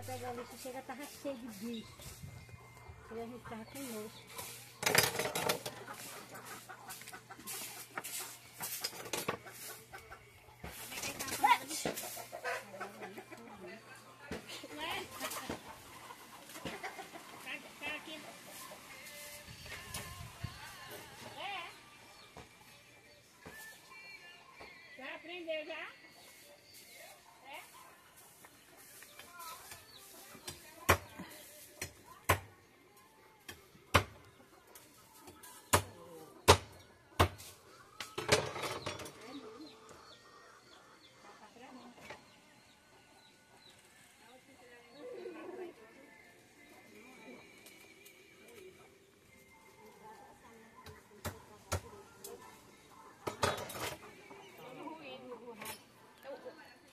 ia pegar o lixo, chega, tava cheio de bicho. E a gente tava com nojo.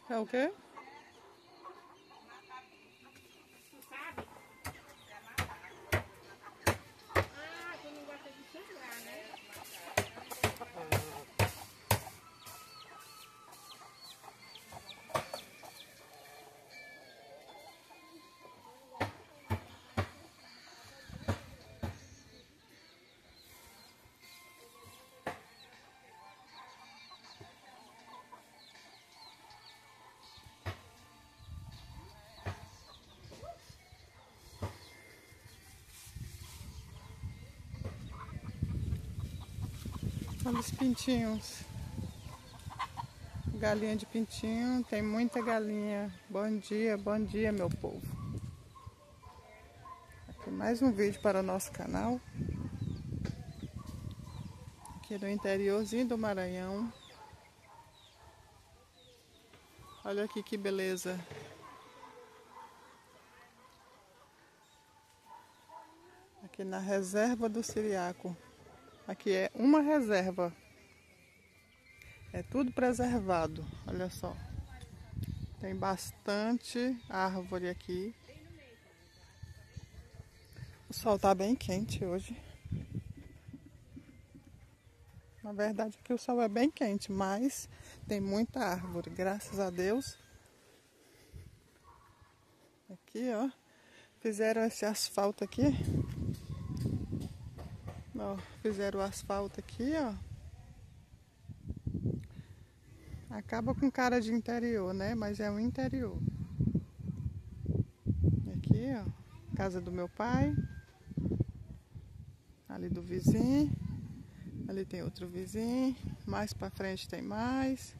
É Olha os pintinhos. Galinha de pintinho, tem muita galinha. Bom dia, bom dia, meu povo. Aqui mais um vídeo para o nosso canal. Aqui no interiorzinho do Maranhão. Olha aqui que beleza. Aqui na reserva do Siriaco. Aqui é uma reserva. É tudo preservado. Olha só. Tem bastante árvore aqui. O sol tá bem quente hoje. Na verdade aqui o sol é bem quente, mas tem muita árvore, graças a Deus. Aqui, ó. Fizeram esse asfalto aqui. Ó, fizeram o asfalto aqui, ó. Acaba com cara de interior, né? Mas é um interior. Aqui, ó. Casa do meu pai. Ali do vizinho. Ali tem outro vizinho. Mais pra frente tem mais.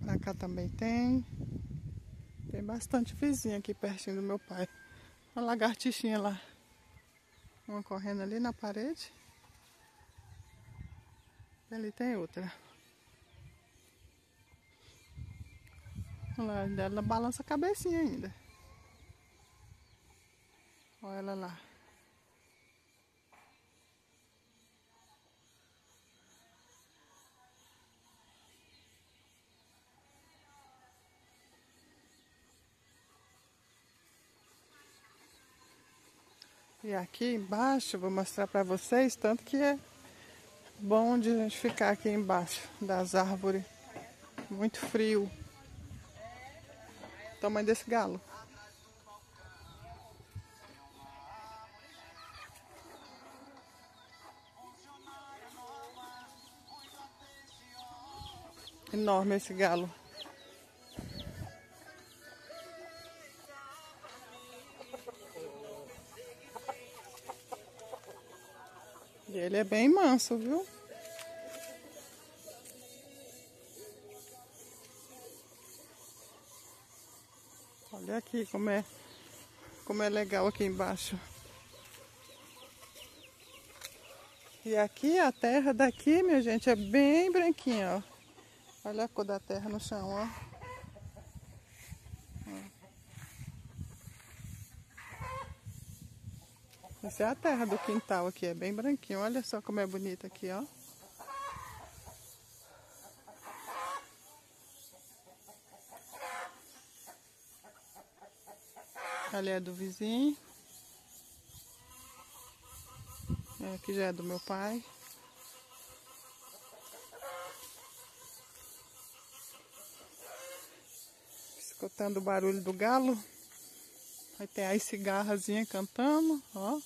Pra cá também tem. Tem bastante vizinho aqui pertinho do meu pai. Uma lagartixinha lá. Uma correndo ali na parede. Ali tem outra. Olha lá, ela balança a cabecinha ainda. Olha ela lá. E aqui embaixo, vou mostrar para vocês, tanto que é bom de a gente ficar aqui embaixo das árvores. Muito frio. Tamanho desse galo. Enorme esse galo. É bem manso, viu? Olha aqui como é, como é legal aqui embaixo. E aqui a terra daqui, minha gente, é bem branquinha, ó. Olha a cor da terra no chão, ó. Essa é a terra do quintal aqui, é bem branquinho. Olha só como é bonita aqui, ó. Ali é do vizinho. É, aqui já é do meu pai. Escutando o barulho do galo. Aí tem aí cigarrazinha cantando, ó.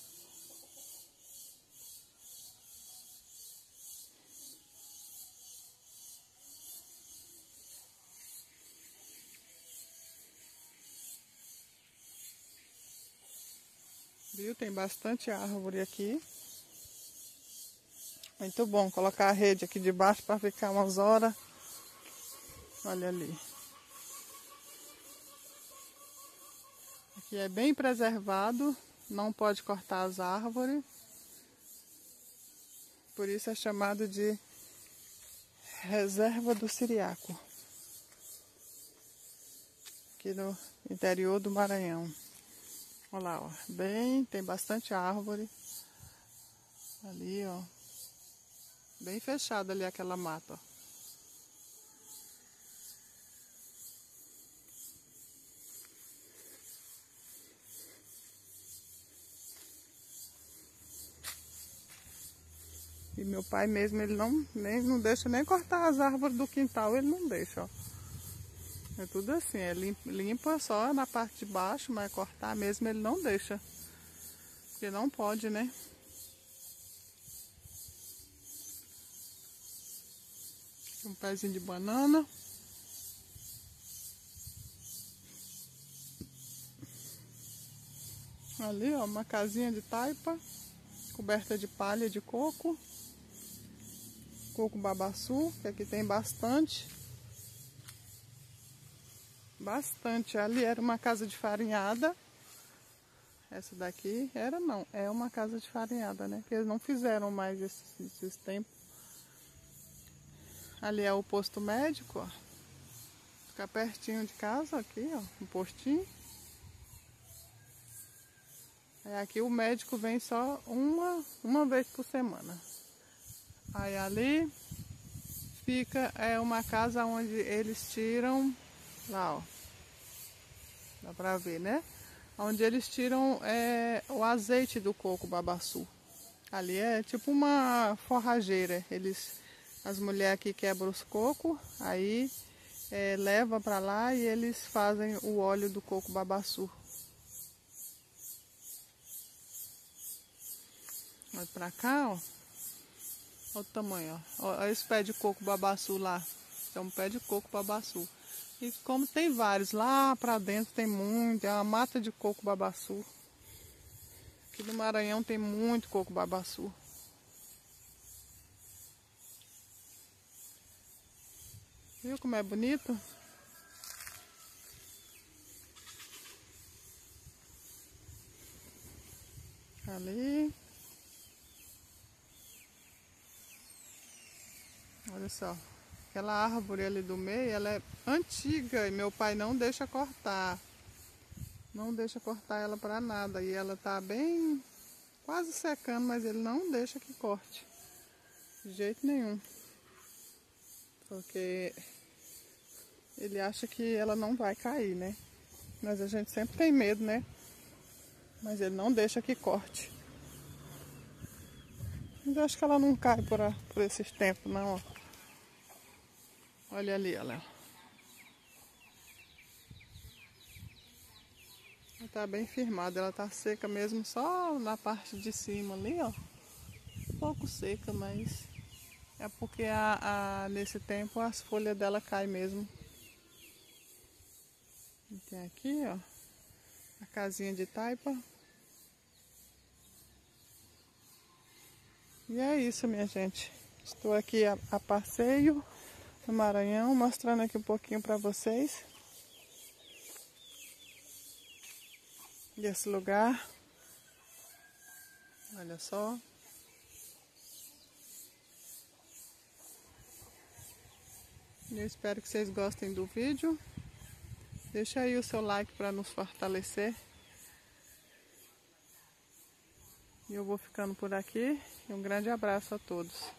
Viu? Tem bastante árvore aqui. Muito bom colocar a rede aqui debaixo para ficar umas horas. Olha ali. Aqui é bem preservado, não pode cortar as árvores. Por isso é chamado de Reserva do Siriaco. Aqui no interior do Maranhão. Olha lá, ó. Bem, tem bastante árvore. Ali, ó. Bem fechada ali aquela mata, ó. E meu pai mesmo, ele não, nem, não deixa nem cortar as árvores do quintal, ele não deixa, ó. É tudo assim, é limpa, limpa só na parte de baixo, mas cortar mesmo ele não deixa. Porque não pode, né? Um pezinho de banana. Ali, ó, uma casinha de taipa, coberta de palha de coco coco babaçu, que aqui tem bastante. Bastante. Ali era uma casa de farinhada. Essa daqui era não, é uma casa de farinhada, né? Que eles não fizeram mais esses, esses tempos. Ali é o posto médico, ó. Fica pertinho de casa aqui, ó, um postinho. É, aqui o médico vem só uma, uma vez por semana. Aí ali fica é uma casa onde eles tiram lá, ó. Dá pra ver, né? Onde eles tiram é, o azeite do coco babaçu. Ali é tipo uma forrageira. Eles, as mulheres aqui quebram os cocos, aí é, leva para lá e eles fazem o óleo do coco babaçu. Olha pra cá, ó. Olha o tamanho, ó. Olha esse pé de coco babaçu lá. É um pé de coco babaçu. E como tem vários, lá pra dentro tem muito, é uma mata de coco babaçu. Aqui no Maranhão tem muito coco babaçu. Viu como é bonito? Ali. Olha só. Aquela árvore ali do meio, ela é antiga e meu pai não deixa cortar. Não deixa cortar ela para nada. E ela tá bem quase secando, mas ele não deixa que corte. De jeito nenhum. Porque ele acha que ela não vai cair, né? Mas a gente sempre tem medo, né? Mas ele não deixa que corte. Mas acho que ela não cai por, a, por esses tempos, não, ó. Olha ali, olha. Ela tá bem firmada, ela tá seca mesmo só na parte de cima ali, ó. Um pouco seca, mas é porque a, a, nesse tempo as folhas dela caem mesmo. E tem aqui, ó, a casinha de taipa. E é isso, minha gente. Estou aqui a, a passeio no Maranhão, mostrando aqui um pouquinho para vocês. Desse lugar. Olha só. Eu espero que vocês gostem do vídeo. Deixa aí o seu like para nos fortalecer. E eu vou ficando por aqui. Um grande abraço a todos.